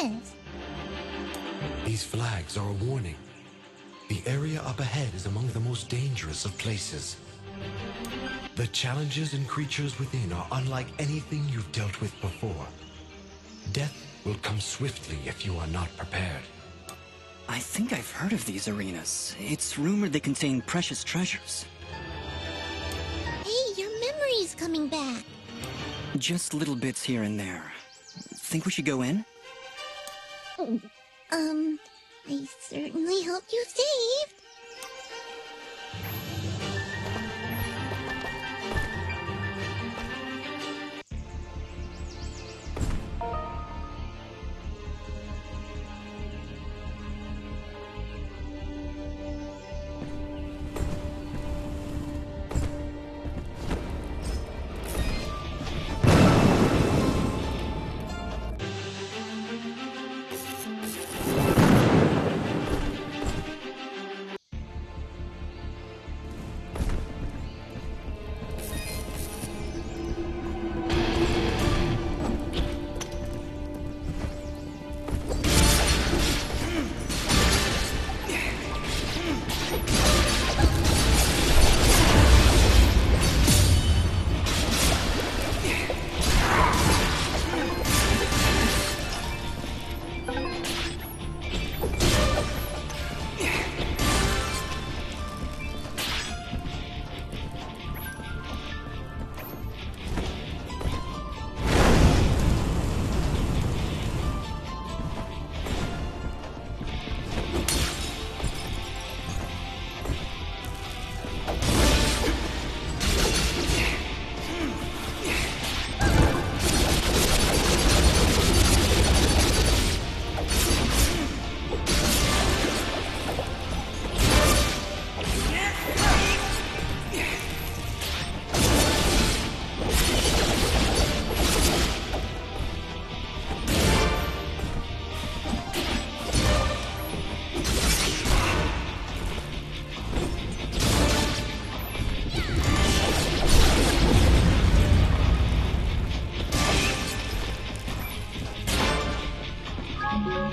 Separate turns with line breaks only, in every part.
What's all this?
These flags are a warning. The area up ahead is among the most dangerous of places. The challenges and creatures within are unlike anything you've dealt with before. Death will come swiftly if you are not prepared.
I think I've heard of these arenas. It's rumored they contain precious treasures.
Hey, your memory's coming back.
Just little bits here and there. Think we should go in?
Um, I certainly hope you saved.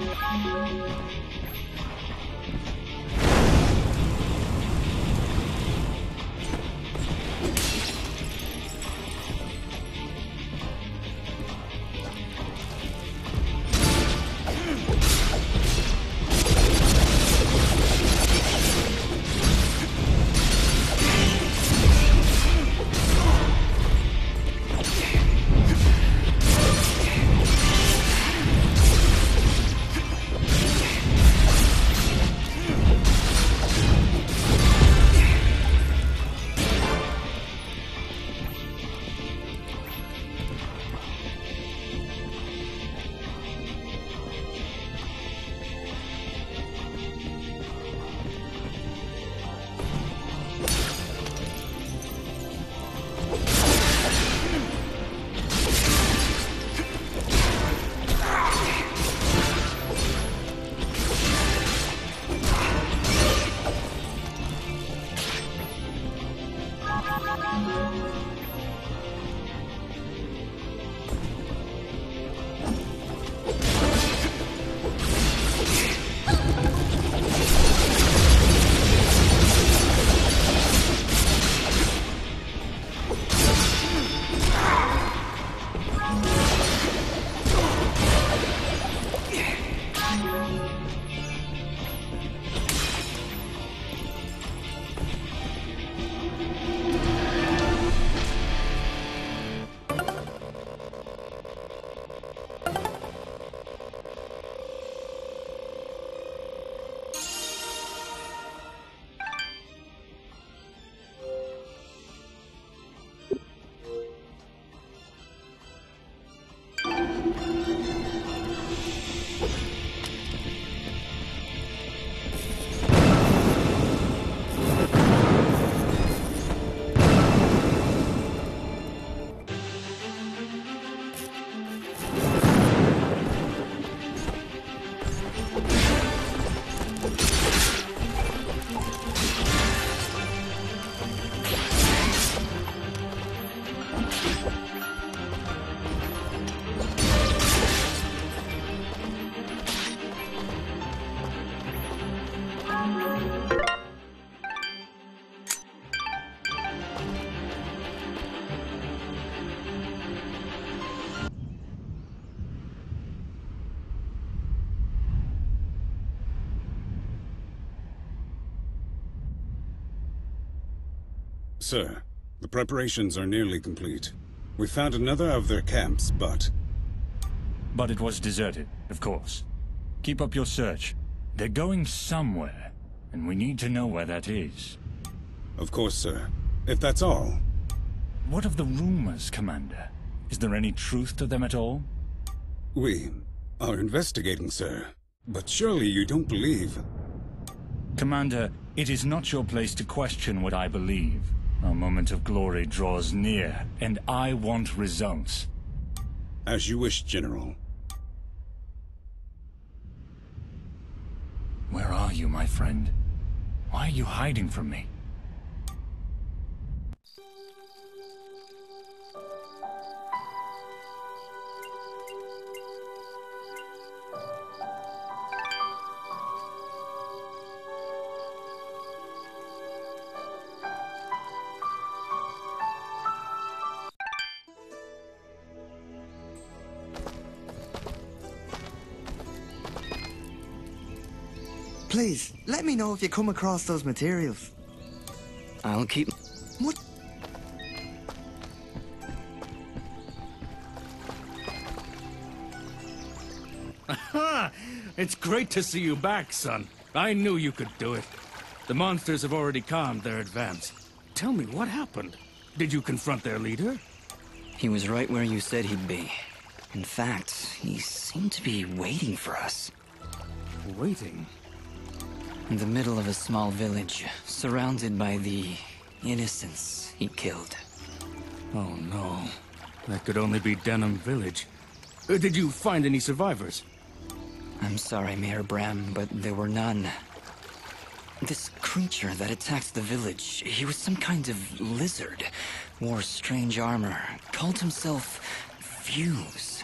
ああ。
Sir, the preparations are nearly complete. We found another of their camps, but
But it was deserted, of course. Keep up your search. They're going somewhere, and we need to know where that is.
of course, sir. If that's all,
What of the rumors, Commander? Is there any truth to them at all?
we are investigating, sir. But surely you don't believe.
Commander, it is not your place to question what I believe. Our moment of glory draws near, and I want results.
As you wish, General.
Where are you, my friend? Why are you hiding from me?
Please, let me know if you come across those materials.
I'll keep.
What?
It's great to see you back, son. I knew you could do it. The monsters have already calmed their advance. Tell me, what happened? Did you confront their leader?
He was right where you said he'd be. In fact, he seemed to be waiting for us.
Waiting.
In the middle of a small village, surrounded by the innocents he killed.
Oh no. That could only be Denham Village. Uh, did you find any survivors?
I'm sorry, Mayor Bram, but there were none. This creature that attacked the village, he was some kind of lizard, wore strange armor, called himself Fuse.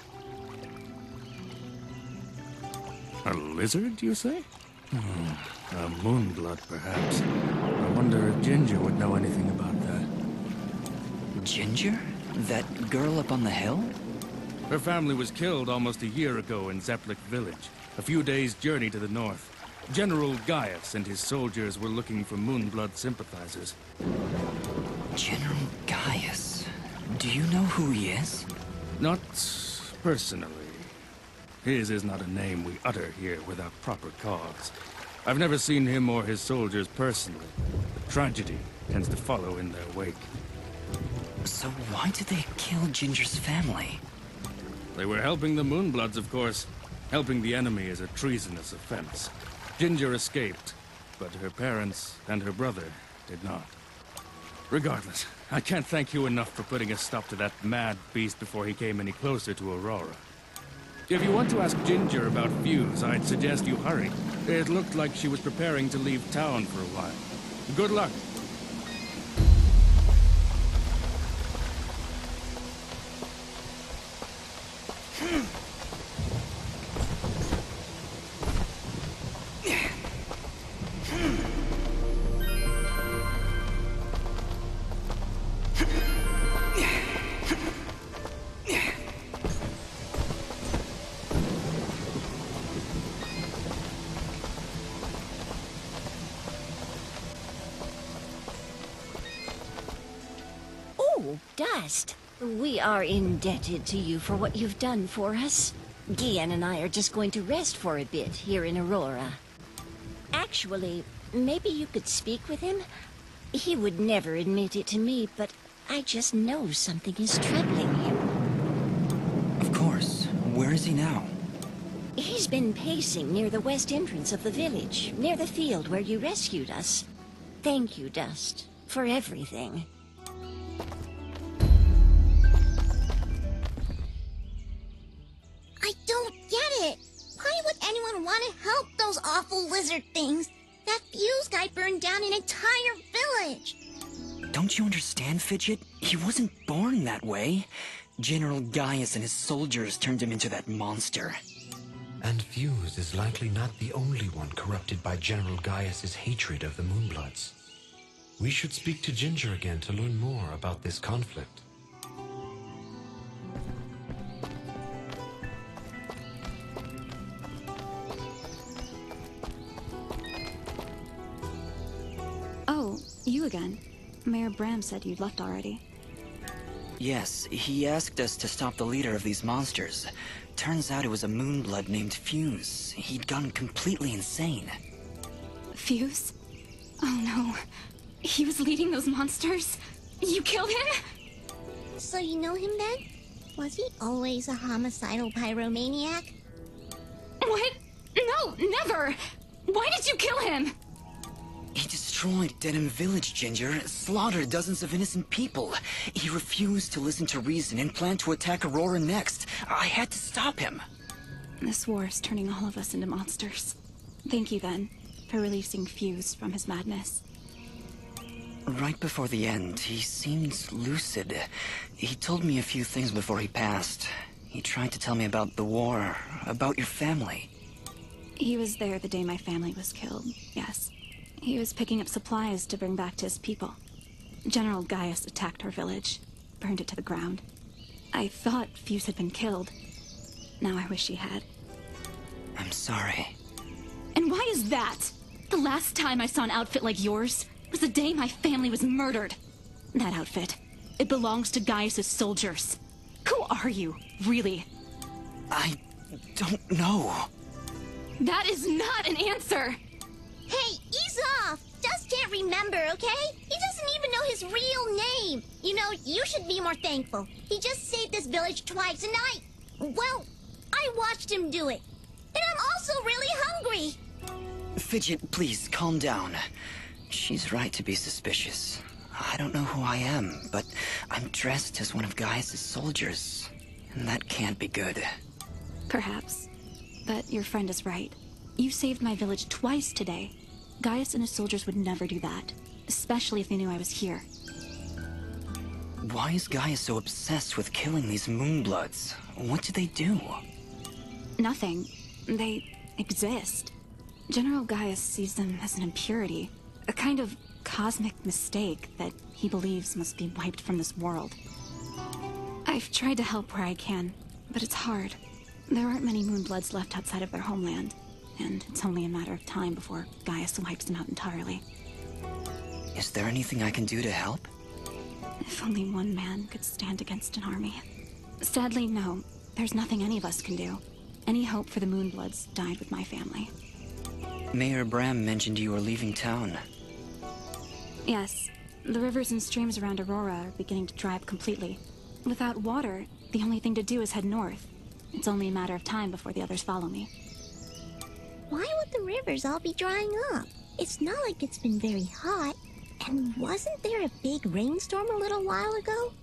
A lizard, you say? Hmm. A moonblood, perhaps. I wonder if Ginger would know anything about that.
Ginger? That girl up on the hill?
Her family was killed almost a year ago in Zeplik village, a few days' journey to the north. General Gaius and his soldiers were looking for Moonblood sympathizers.
General Gaius. Do you know who he is?
Not personally. His is not a name we utter here without proper cause. I've never seen him or his soldiers personally. But tragedy tends to follow in their wake.
So why did they kill Ginger's family?
They were helping the Moonbloods, of course. Helping the enemy is a treasonous offense. Ginger escaped, but her parents and her brother did not. Regardless, I can't thank you enough for putting a stop to that mad beast before he came any closer to Aurora. If you want to ask Ginger about Fuse, I'd suggest you hurry. It looked like she was preparing to leave town for a while. Good luck.
Oh, Dust. We are indebted to you for what you've done for us. Gian and I are just going to rest for a bit here in Aurora. Actually, maybe you could speak with him? He would never admit it to me, but I just know something is troubling him.
Of course. Where is he now?
He's been pacing near the west entrance of the village, near the field where you rescued us. Thank you, Dust, for everything.
Lizard things? That fuse guy burned down an entire village.
Don't you understand, Fidget? He wasn't born that way. General Gaius and his soldiers turned him into that monster.
And Fuse is likely not the only one corrupted by General Gaius's hatred of the Moonbloods. We should speak to Ginger again to learn more about this conflict.
Again. Mayor Bram said you'd left already.
Yes, he asked us to stop the leader of these monsters. Turns out it was a moonblood named Fuse. He'd gone completely insane.
Fuse? Oh no. He was leading those monsters? You killed him?
So you know him then? Was he always a homicidal pyromaniac?
What? No, never! Why did you kill him?
He destroyed Denham Village, Ginger, slaughtered dozens of innocent people. He refused to listen to reason and planned to attack Aurora next. I had to stop him.
This war is turning all of us into monsters. Thank you, then, for releasing Fuse from his madness.
Right before the end, he seemed lucid. He told me a few things before he passed. He tried to tell me about the war, about your family.
He was there the day my family was killed, yes. He was picking up supplies to bring back to his people. General Gaius attacked our village, burned it to the ground. I thought Fuse had been killed. Now I wish he had.
I'm sorry.
And why is that? The last time I saw an outfit like yours was the day my family was murdered. That outfit, it belongs to Gaius's soldiers. Who are you, really?
I don't know.
That is not an answer!
Hey, ease off! Dust can't remember, okay? He doesn't even know his real name. You know, you should be more thankful. He just saved this village twice, and I... Well, I watched him do it. And I'm also really hungry.
Fidget, please, calm down. She's right to be suspicious. I don't know who I am, but I'm dressed as one of Gaius' soldiers. And that can't be good.
Perhaps. But your friend is right. You saved my village twice today. Gaius and his soldiers would never do that. Especially if they knew I was here.
Why is Gaius so obsessed with killing these Moonbloods? What do they do?
Nothing. They exist. General Gaius sees them as an impurity. A kind of cosmic mistake that he believes must be wiped from this world. I've tried to help where I can, but it's hard. There aren't many Moonbloods left outside of their homeland, and it's only a matter of time before Gaius wipes them out entirely.
Is there anything I can do to help?
If only one man could stand against an army. Sadly, no. There's nothing any of us can do. Any hope for the Moonbloods died with my family.
Mayor Bram mentioned you were leaving town.
Yes. The rivers and streams around Aurora are beginning to dry up completely. Without water, the only thing to do is head north. It's only a matter of time before the others follow me.
Why would the rivers all be drying up? It's not like it's been very hot. And wasn't there a big rainstorm a little while ago?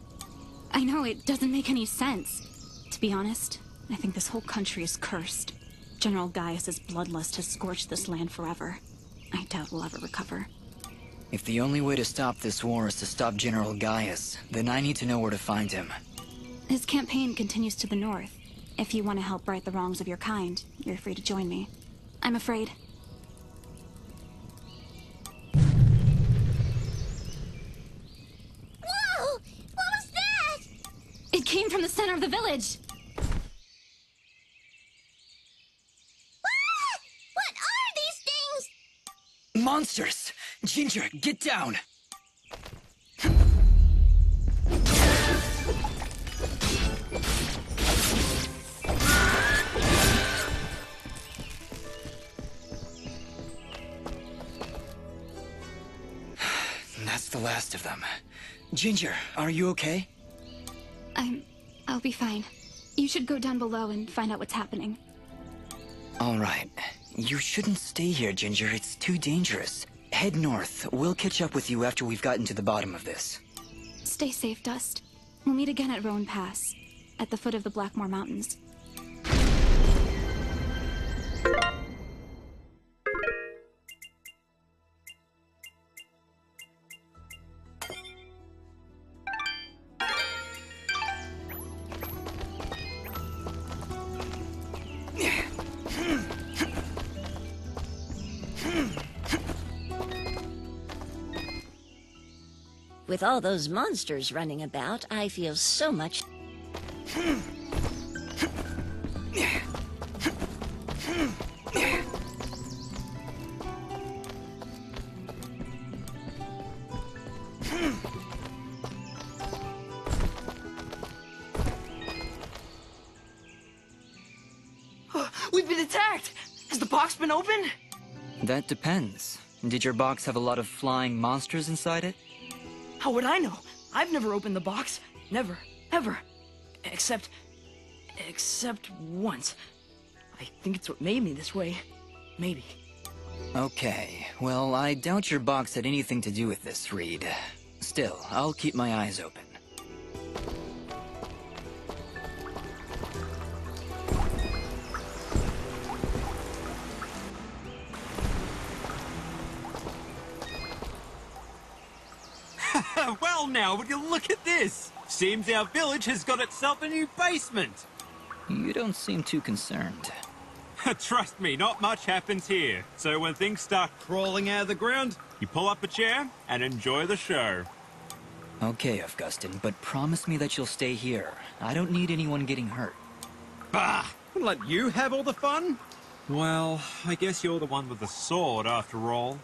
I know, it doesn't make any sense. To be honest, I think this whole country is cursed. General Gaius's bloodlust has scorched this land forever. I doubt we'll ever recover.
If the only way to stop this war is to stop General Gaius, then I need to know where to find him.
His campaign continues to the north. If you want to help right the wrongs of your kind, you're free to join me. I'm afraid.
Whoa! What was that?
It came from the center of the village!
Ah! What are these things?
Monsters! Ginger, get down! Of them. Ginger, are you okay?
I'm. I'll be fine. You should go down below and find out what's happening.
All right. You shouldn't stay here, Ginger. It's too dangerous. Head north. We'll catch up with you after we've gotten to the bottom of this.
Stay safe, Dust. We'll meet again at Roan Pass, at the foot of the Blackmoor Mountains.
With all those monsters running about, I feel so much...
We've been attacked! Has the box been open?
That depends. Did your box have a lot of flying monsters inside it?
How would I know? I've never opened the box. Never. Ever. Except... Except once. I think it's what made me this way. Maybe.
Okay, well, I doubt your box had anything to do with this, Reed. Still, I'll keep my eyes open.
This? Seems our village has got itself a new basement.
You don't seem too concerned.
Trust me, not much happens here. So when things start crawling out of the ground, you pull up a chair and enjoy the show.
Okay, Augustin, but promise me that you'll stay here. I don't need anyone getting hurt.
Bah! Let you have all the fun? Well, I guess you're the one with the sword after all.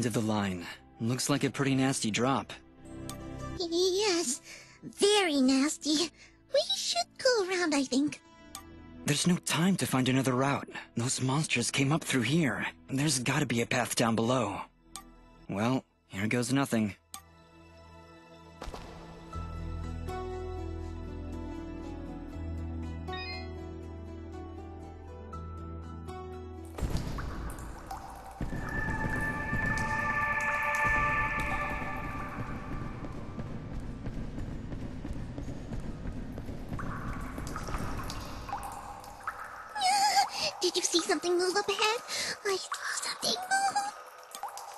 End of the line. Looks like a pretty nasty drop.
Yes, very nasty. We should go around, I think.
There's no time to find another route. Those monsters came up through here. There's gotta be a path down below. Well, here goes nothing.
See something move up ahead? I saw something move.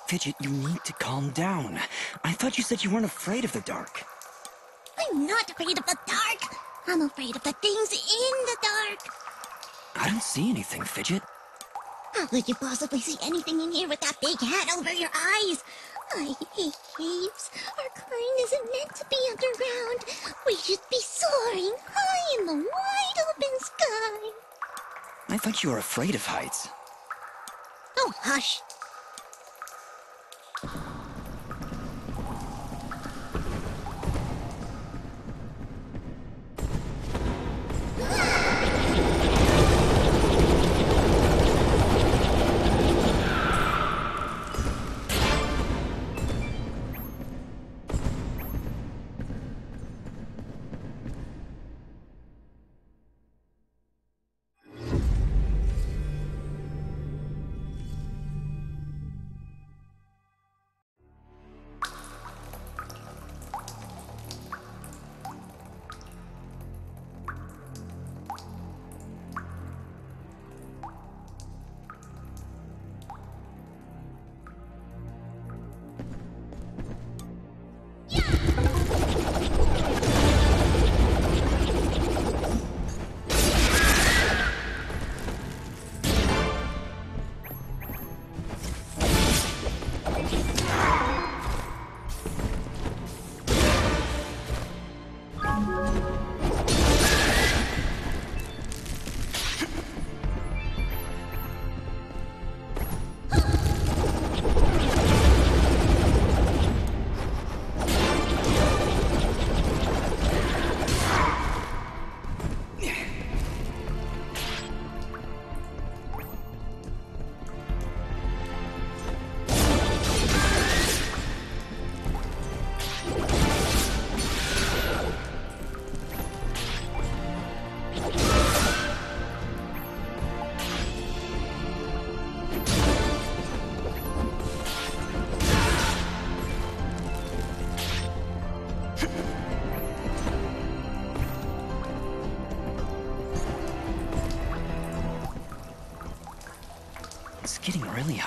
Fidget, you need to calm down. I thought you said you weren't afraid of the dark.
I'm not afraid of the dark. I'm afraid of the things in the dark.
I don't see anything, Fidget.
How could you possibly see anything in here with that big hat over your eyes? I hate caves. Our kind isn't meant to be underground. We should be soaring high in the wide open sky.
I thought you were afraid of heights.
Oh, hush.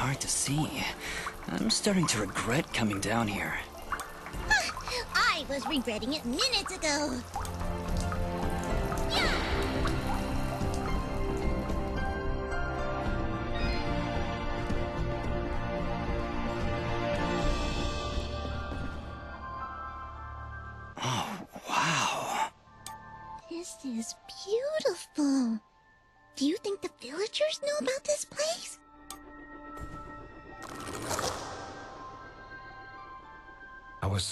Hard to see. I'm starting to regret coming down here.
I was regretting it minutes ago.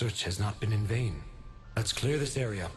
Search has not been in vain. Let's clear this area.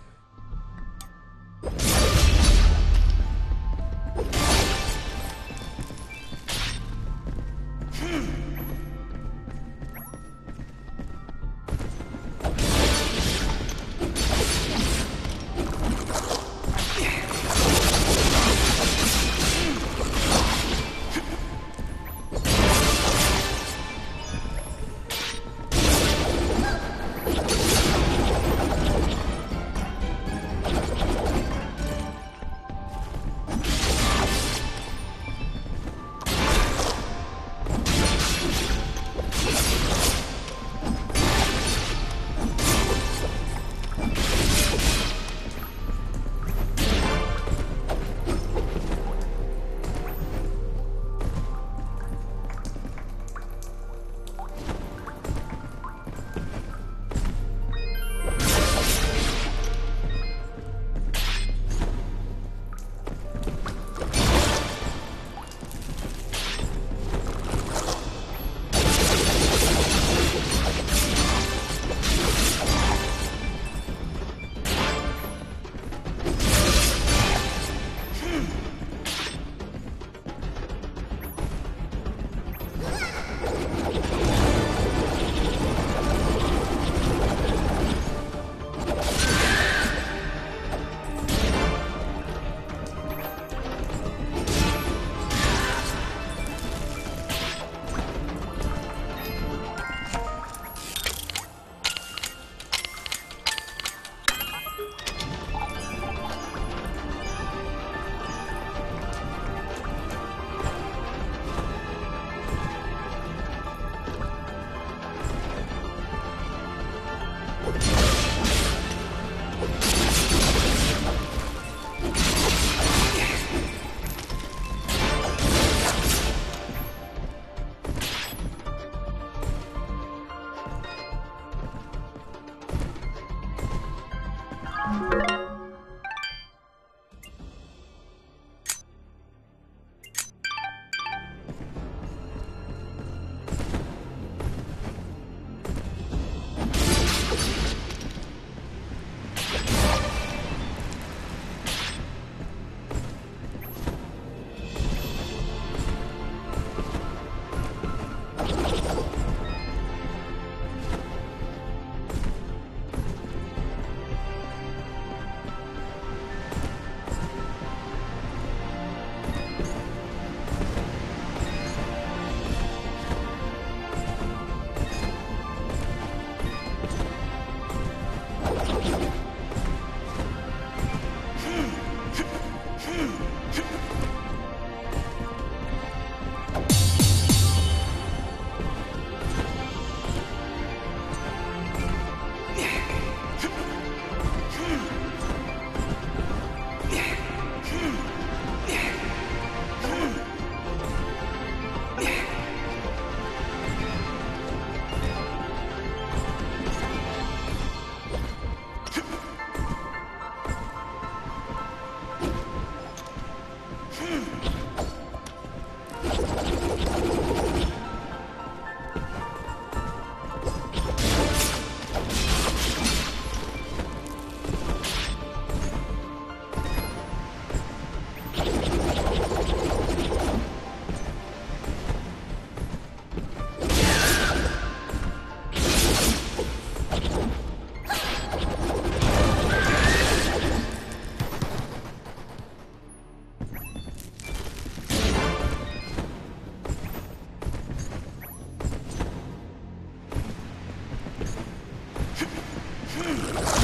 Mm-hmm.